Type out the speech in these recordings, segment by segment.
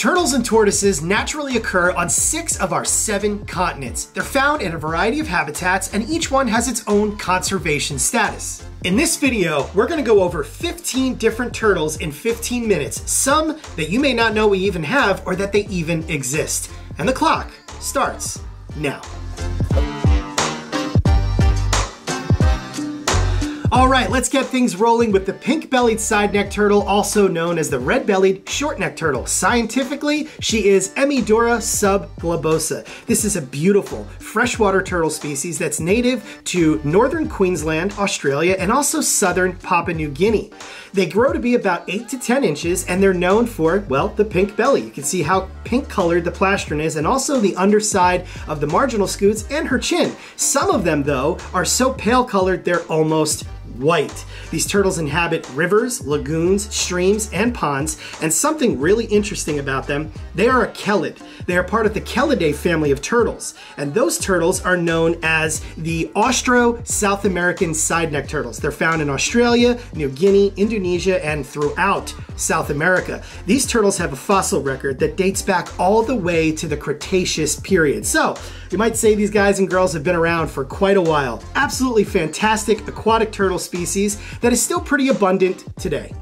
Turtles and tortoises naturally occur on six of our seven continents. They're found in a variety of habitats and each one has its own conservation status. In this video, we're gonna go over 15 different turtles in 15 minutes, some that you may not know we even have or that they even exist. And the clock starts now. All right, let's get things rolling with the pink-bellied side-neck turtle, also known as the red-bellied short-neck turtle. Scientifically, she is Emydura subglobosa. This is a beautiful freshwater turtle species that's native to northern Queensland, Australia, and also southern Papua New Guinea. They grow to be about 8 to 10 inches, and they're known for, well, the pink belly. You can see how pink-colored the plastron is, and also the underside of the marginal scutes and her chin. Some of them, though, are so pale-colored they're almost white. These turtles inhabit rivers, lagoons, streams, and ponds, and something really interesting about them, they are a chelid. They are part of the Chelidae family of turtles, and those turtles are known as the Austro-South American side-neck turtles. They're found in Australia, New Guinea, Indonesia, and throughout South America. These turtles have a fossil record that dates back all the way to the Cretaceous period. So, you might say these guys and girls have been around for quite a while. Absolutely fantastic aquatic turtle species that is still pretty abundant today.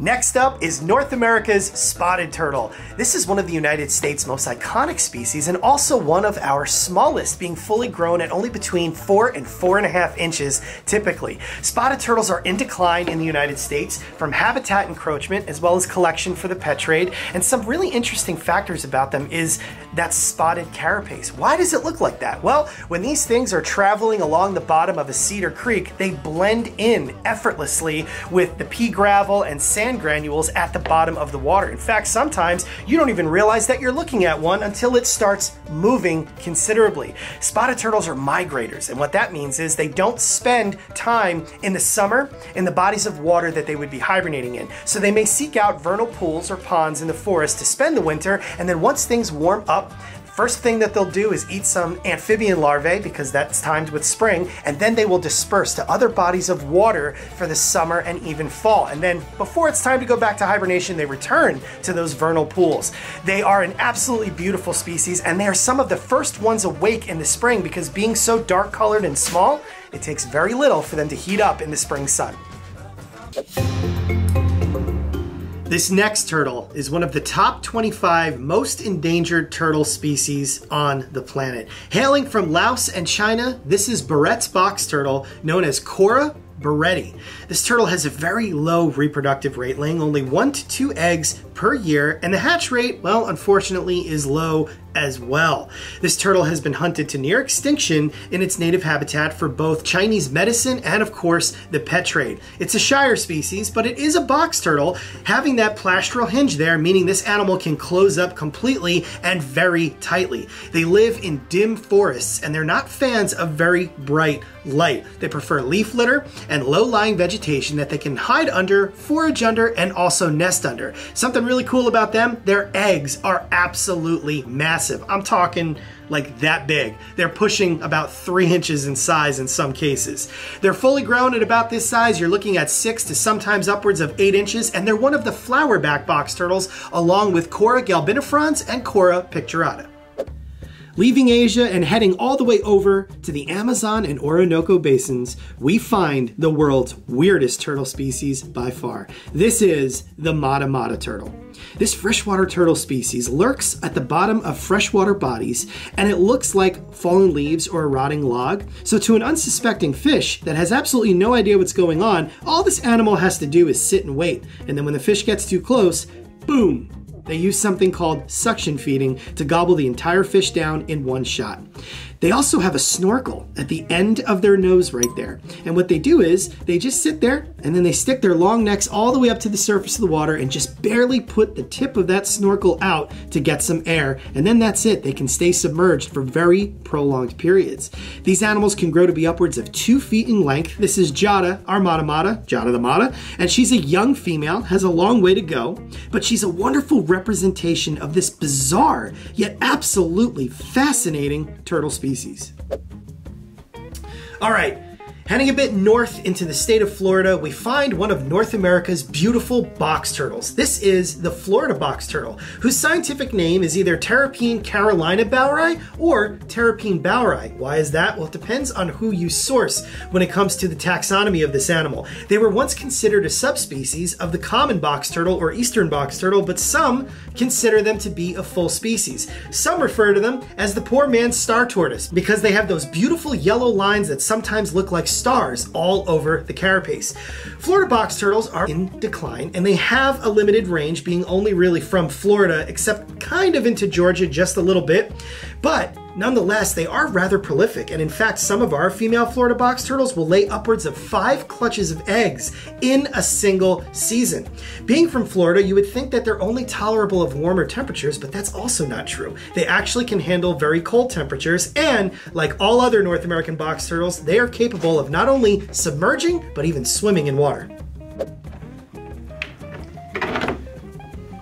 Next up is North America's spotted turtle. This is one of the United States' most iconic species and also one of our smallest, being fully grown at only between four and four and a half inches typically. Spotted turtles are in decline in the United States from habitat encroachment as well as collection for the pet trade. And some really interesting factors about them is that spotted carapace. Why does it look like that? Well, when these things are traveling along the bottom of a cedar creek, they blend in effortlessly with the pea gravel and sand sand granules at the bottom of the water. In fact, sometimes you don't even realize that you're looking at one until it starts moving considerably. Spotted turtles are migrators, and what that means is they don't spend time in the summer in the bodies of water that they would be hibernating in. So they may seek out vernal pools or ponds in the forest to spend the winter, and then once things warm up, First thing that they'll do is eat some amphibian larvae because that's timed with spring, and then they will disperse to other bodies of water for the summer and even fall. And then before it's time to go back to hibernation, they return to those vernal pools. They are an absolutely beautiful species, and they are some of the first ones awake in the spring because being so dark colored and small, it takes very little for them to heat up in the spring sun. This next turtle is one of the top 25 most endangered turtle species on the planet. Hailing from Laos and China, this is Bourret's box turtle known as Cuora bourreti. This turtle has a very low reproductive rate, laying only one to two eggs per year, and the hatch rate, well, unfortunately, is low as well. This turtle has been hunted to near extinction in its native habitat for both Chinese medicine and, of course, the pet trade. It's a Shire species, but it is a box turtle, having that plastral hinge there, meaning this animal can close up completely and very tightly. They live in dim forests, and they're not fans of very bright light. They prefer leaf litter and low-lying vegetation that they can hide under, forage under, and also nest under. Something really cool about them, their eggs are absolutely massive. I'm talking like that big. They're pushing about three inches in size in some cases. They're fully grown at about this size. You're looking at six to sometimes upwards of eight inches, and they're one of the flowerback box turtles along with Cuora galbinifrons and Cuora picturata. Leaving Asia and heading all the way over to the Amazon and Orinoco basins, we find the world's weirdest turtle species by far. This is the Mata Mata turtle. This freshwater turtle species lurks at the bottom of freshwater bodies and it looks like fallen leaves or a rotting log. So to an unsuspecting fish that has absolutely no idea what's going on, all this animal has to do is sit and wait. And then when the fish gets too close, boom, they use something called suction feeding to gobble the entire fish down in one shot. They also have a snorkel at the end of their nose right there. And what they do is they just sit there and then they stick their long necks all the way up to the surface of the water and just barely put the tip of that snorkel out to get some air. And then that's it. They can stay submerged for very prolonged periods. These animals can grow to be upwards of two feet in length. This is Jada, our Mata Mata, Jada the Mata, and she's a young female, has a long way to go, but she's a wonderful representation of this bizarre yet absolutely fascinating turtle species species. All right, Heading a bit north into the state of Florida, we find one of North America's beautiful box turtles. This is the Florida box turtle, whose scientific name is either Terrapene carolina bauri or Terrapene bauri. Why is that? Well, it depends on who you source when it comes to the taxonomy of this animal. They were once considered a subspecies of the common box turtle or eastern box turtle, but some consider them to be a full species. Some refer to them as the poor man's star tortoise because they have those beautiful yellow lines that sometimes look like stars all over the carapace. Florida box turtles are in decline and they have a limited range, being only really from Florida, except kind of into Georgia just a little bit. But Nonetheless, they are rather prolific, and in fact, some of our female Florida box turtles will lay upwards of five clutches of eggs in a single season. Being from Florida, you would think that they're only tolerable of warmer temperatures, but that's also not true. They actually can handle very cold temperatures, and like all other North American box turtles, they are capable of not only submerging, but even swimming in water.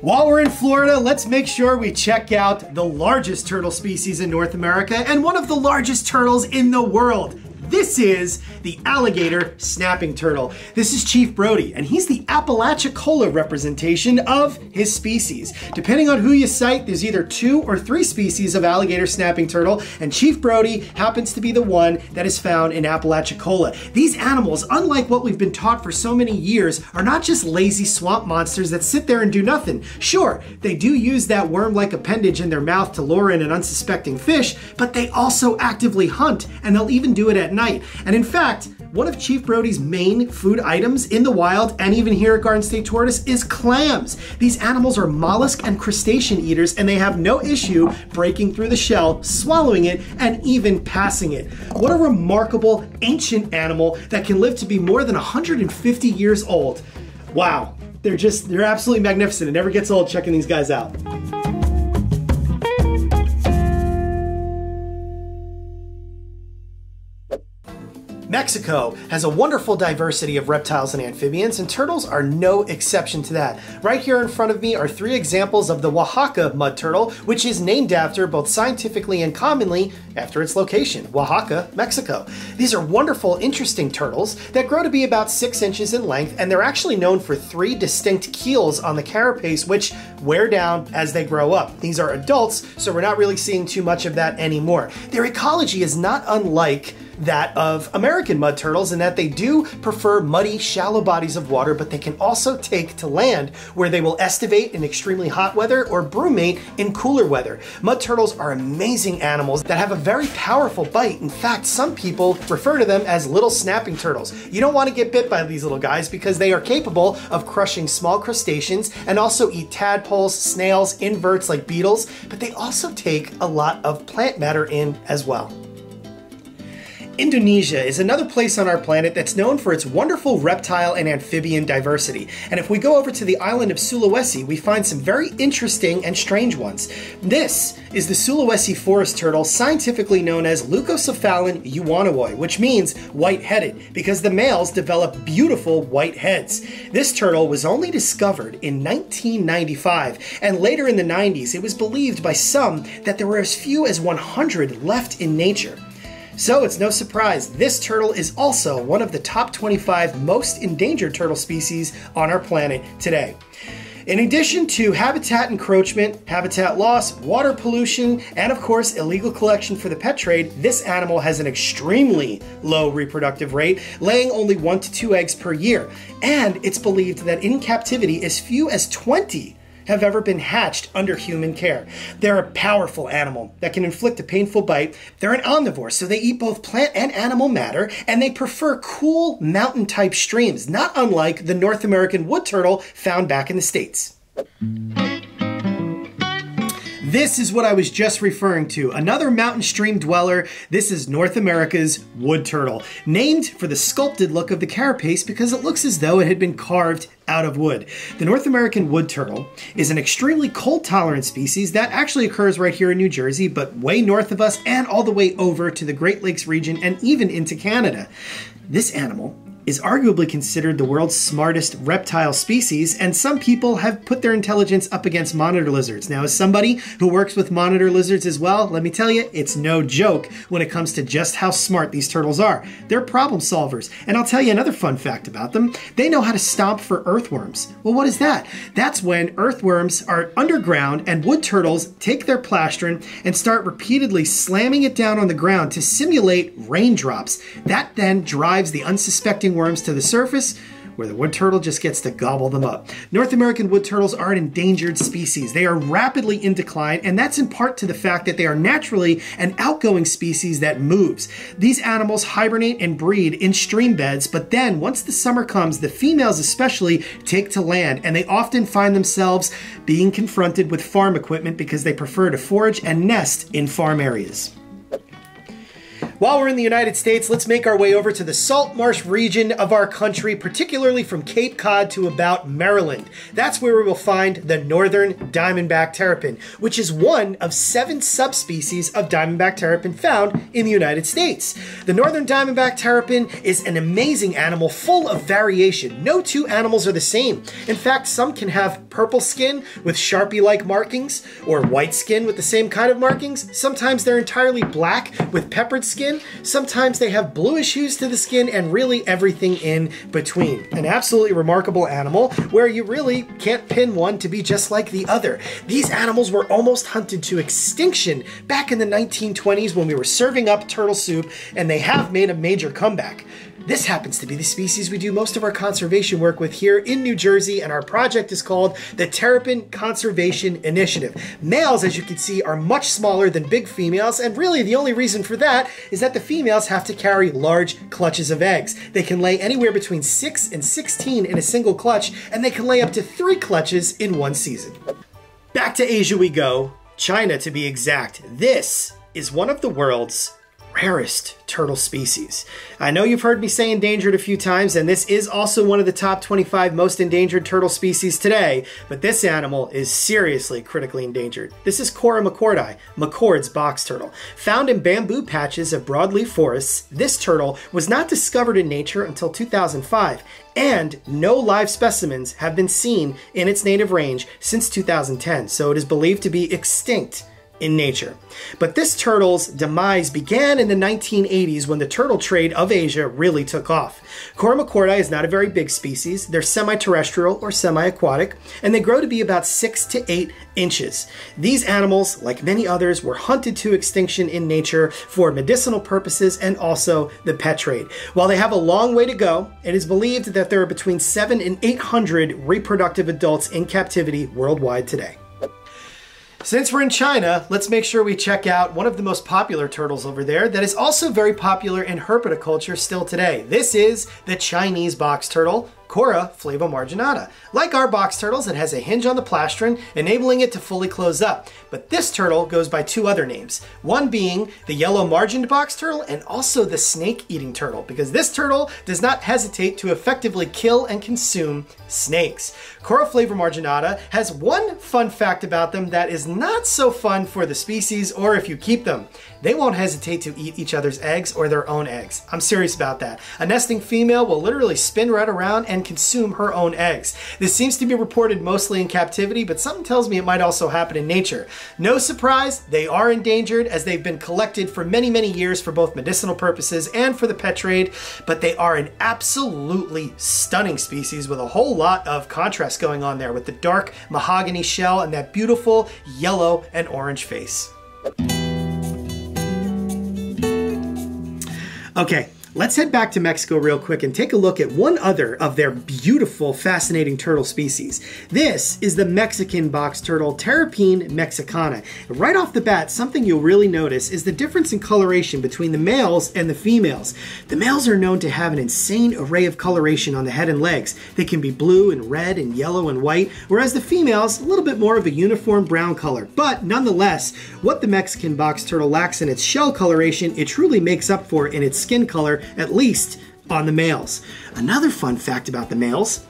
While we're in Florida, let's make sure we check out the largest turtle species in North America and one of the largest turtles in the world. This is the alligator snapping turtle. This is Chief Brody, and he's the Apalachicola representation of his species. Depending on who you cite, there's either two or three species of alligator snapping turtle, and Chief Brody happens to be the one that is found in Apalachicola. These animals, unlike what we've been taught for so many years, are not just lazy swamp monsters that sit there and do nothing. Sure, they do use that worm-like appendage in their mouth to lure in an unsuspecting fish, but they also actively hunt, and they'll even do it at night night. And in fact, one of Chief Brody's main food items in the wild and even here at Garden State Tortoise is clams. These animals are mollusk and crustacean eaters and they have no issue breaking through the shell, swallowing it, and even passing it. What a remarkable ancient animal that can live to be more than 150 years old. Wow, they're just, they're absolutely magnificent. It never gets old checking these guys out. Mexico has a wonderful diversity of reptiles and amphibians, and turtles are no exception to that. Right here in front of me are three examples of the Oaxaca mud turtle, which is named after, both scientifically and commonly, after its location, Oaxaca, Mexico. These are wonderful, interesting turtles that grow to be about six inches in length, and they're actually known for three distinct keels on the carapace, which wear down as they grow up. These are adults, so we're not really seeing too much of that anymore. Their ecology is not unlike that of American mud turtles in that they do prefer muddy, shallow bodies of water, but they can also take to land where they will estivate in extremely hot weather or brumate in cooler weather. Mud turtles are amazing animals that have a very powerful bite. In fact, some people refer to them as little snapping turtles. You don't want to get bit by these little guys because they are capable of crushing small crustaceans and also eat tadpoles, snails, inverts like beetles, but they also take a lot of plant matter in as well. Indonesia is another place on our planet that's known for its wonderful reptile and amphibian diversity. And if we go over to the island of Sulawesi, we find some very interesting and strange ones. This is the Sulawesi forest turtle, scientifically known as Leucocephalon yuwonoi, which means white-headed, because the males develop beautiful white heads. This turtle was only discovered in 1995, and later in the 90s, it was believed by some that there were as few as 100 left in nature. So it's no surprise, this turtle is also one of the top 25 most endangered turtle species on our planet today. In addition to habitat encroachment, habitat loss, water pollution, and of course illegal collection for the pet trade, this animal has an extremely low reproductive rate, laying only one to two eggs per year. And it's believed that in captivity, as few as 20 have ever been hatched under human care. They're a powerful animal that can inflict a painful bite. They're an omnivore, so they eat both plant and animal matter, and they prefer cool mountain type streams, not unlike the North American wood turtle found back in the States. This is what I was just referring to. Another mountain stream dweller. This is North America's wood turtle, named for the sculpted look of the carapace because it looks as though it had been carved out of wood. The North American wood turtle is an extremely cold tolerant species that actually occurs right here in New Jersey, but way north of us and all the way over to the Great Lakes region and even into Canada. This animal is arguably considered the world's smartest reptile species, and some people have put their intelligence up against monitor lizards. Now, as somebody who works with monitor lizards as well, let me tell you, it's no joke when it comes to just how smart these turtles are. They're problem solvers. And I'll tell you another fun fact about them they know how to stomp for earthworms. Well, what is that? That's when earthworms are underground and wood turtles take their plastron and start repeatedly slamming it down on the ground to simulate raindrops. That then drives the unsuspecting worms to the surface where the wood turtle just gets to gobble them up. North American wood turtles are an endangered species. They are rapidly in decline, and that's in part to the fact that they are naturally an outgoing species that moves. These animals hibernate and breed in stream beds, but then once the summer comes, the females especially take to land, and they often find themselves being confronted with farm equipment because they prefer to forage and nest in farm areas. While we're in the United States, let's make our way over to the salt marsh region of our country, particularly from Cape Cod to about Maryland. That's where we will find the northern diamondback terrapin, which is one of seven subspecies of diamondback terrapin found in the United States. The northern diamondback terrapin is an amazing animal full of variation. No two animals are the same. In fact, some can have purple skin with Sharpie-like markings, or white skin with the same kind of markings. Sometimes they're entirely black with peppered skin, skin. Sometimes they have bluish hues to the skin and really everything in between. An absolutely remarkable animal where you really can't pin one to be just like the other. These animals were almost hunted to extinction back in the 1920s when we were serving up turtle soup and they have made a major comeback. This happens to be the species we do most of our conservation work with here in New Jersey, and our project is called the Terrapin Conservation Initiative. Males, as you can see, are much smaller than big females, and really the only reason for that is that the females have to carry large clutches of eggs. They can lay anywhere between 6 and 16 in a single clutch, and they can lay up to 3 clutches in one season. Back to Asia we go, China to be exact. This is one of the world's rarest turtle species. I know you've heard me say endangered a few times, and this is also one of the top 25 most endangered turtle species today, but this animal is seriously critically endangered. This is Cuora mccordi, McCord's box turtle. Found in bamboo patches of broadleaf forests, this turtle was not discovered in nature until 2005, and no live specimens have been seen in its native range since 2010, so it is believed to be extinct in nature. But this turtle's demise began in the 1980s when the turtle trade of Asia really took off. Cuora mccordi is not a very big species. They're semi-terrestrial or semi-aquatic, and they grow to be about six to eight inches. These animals, like many others, were hunted to extinction in nature for medicinal purposes and also the pet trade. While they have a long way to go, it is believed that there are between seven and 800 reproductive adults in captivity worldwide today. Since we're in China, let's make sure we check out one of the most popular turtles over there that is also very popular in herpetoculture still today. This is the Chinese box turtle, Cuora flavomarginata. Like our box turtles, it has a hinge on the plastron, enabling it to fully close up. But this turtle goes by two other names, one being the yellow margined box turtle and also the snake-eating turtle, because this turtle does not hesitate to effectively kill and consume snakes. Cuora flavomarginata has one fun fact about them that is not so fun for the species or if you keep them. They won't hesitate to eat each other's eggs or their own eggs. I'm serious about that. A nesting female will literally spin right around and consume her own eggs. This seems to be reported mostly in captivity, but something tells me it might also happen in nature. No surprise, they are endangered as they've been collected for many, many years for both medicinal purposes and for the pet trade, but they are an absolutely stunning species with a whole lot of contrast going on there with the dark mahogany shell and that beautiful yellow and orange face. Okay, Let's head back to Mexico real quick and take a look at one other of their beautiful, fascinating turtle species. This is the Mexican box turtle, Terrapene mexicana. Right off the bat, something you'll really notice is the difference in coloration between the males and the females. The males are known to have an insane array of coloration on the head and legs. They can be blue and red and yellow and white, whereas the females, a little bit more of a uniform brown color. But nonetheless, what the Mexican box turtle lacks in its shell coloration, it truly makes up for in its skin color at least on the males. Another fun fact about the males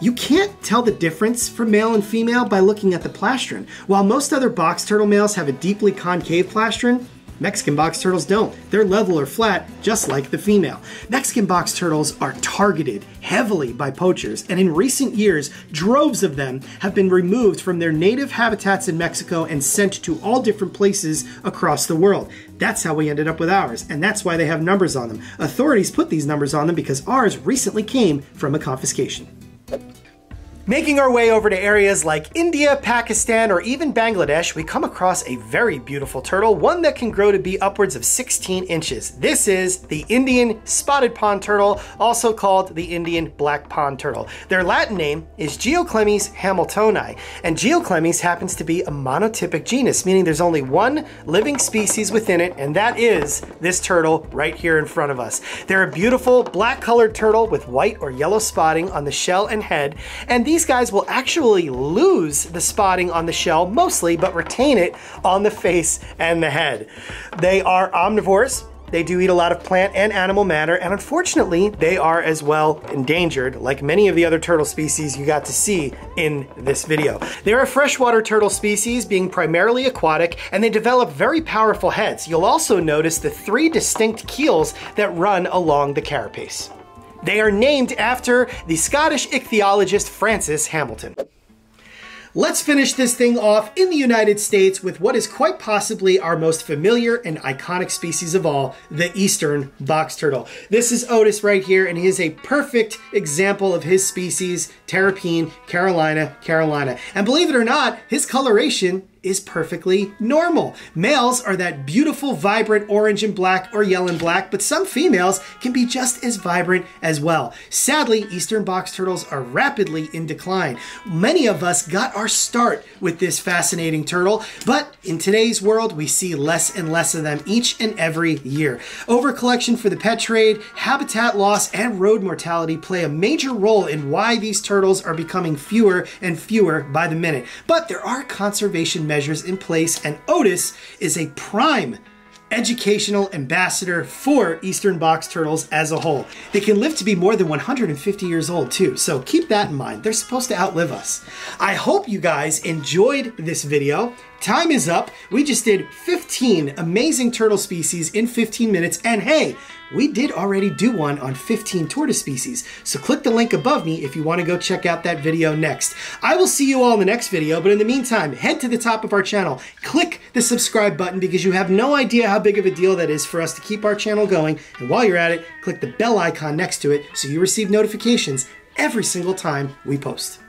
you can't tell the difference for male and female by looking at the plastron. While most other box turtle males have a deeply concave plastron, Mexican box turtles don't. They're level or flat, just like the female. Mexican box turtles are targeted heavily by poachers, and in recent years, droves of them have been removed from their native habitats in Mexico and sent to all different places across the world. That's how we ended up with ours, and that's why they have numbers on them. Authorities put these numbers on them because ours recently came from a confiscation. Making our way over to areas like India, Pakistan, or even Bangladesh, we come across a very beautiful turtle, one that can grow to be upwards of 16 inches. This is the Indian spotted pond turtle, also called the Indian black pond turtle. Their Latin name is Geoclemys hamiltoni, and Geoclemys happens to be a monotypic genus, meaning there's only one living species within it, and that is this turtle right here in front of us. They're a beautiful black colored turtle with white or yellow spotting on the shell and head, and these guys will actually lose the spotting on the shell mostly, but retain it on the face and the head. They are omnivores, they do eat a lot of plant and animal matter, and unfortunately, they are as well endangered, like many of the other turtle species you got to see in this video. They're a freshwater turtle species, being primarily aquatic, and they develop very powerful heads. You'll also notice the three distinct keels that run along the carapace. They are named after the Scottish ichthyologist Francis Hamilton. Let's finish this thing off in the United States with what is quite possibly our most familiar and iconic species of all, the eastern box turtle. This is Otis right here, and he is a perfect example of his species, Terrapene carolina carolina. And believe it or not, his coloration is perfectly normal. Males are that beautiful, vibrant orange and black or yellow and black, but some females can be just as vibrant as well. Sadly, eastern box turtles are rapidly in decline. Many of us got our start with this fascinating turtle, but in today's world, we see less and less of them each and every year. Overcollection for the pet trade, habitat loss, and road mortality play a major role in why these turtles are becoming fewer and fewer by the minute. But there are conservation measures in place, and Otis is a prime educational ambassador for Eastern box turtles as a whole. They can live to be more than 150 years old too, so keep that in mind. They're supposed to outlive us. I hope you guys enjoyed this video. Time is up. We just did 15 amazing turtle species in 15 minutes, and hey, we did already do one on 15 tortoise species, so click the link above me if you want to go check out that video next. I will see you all in the next video, but in the meantime, head to the top of our channel, click the subscribe button because you have no idea how big of a deal that is for us to keep our channel going, and while you're at it, click the bell icon next to it so you receive notifications every single time we post.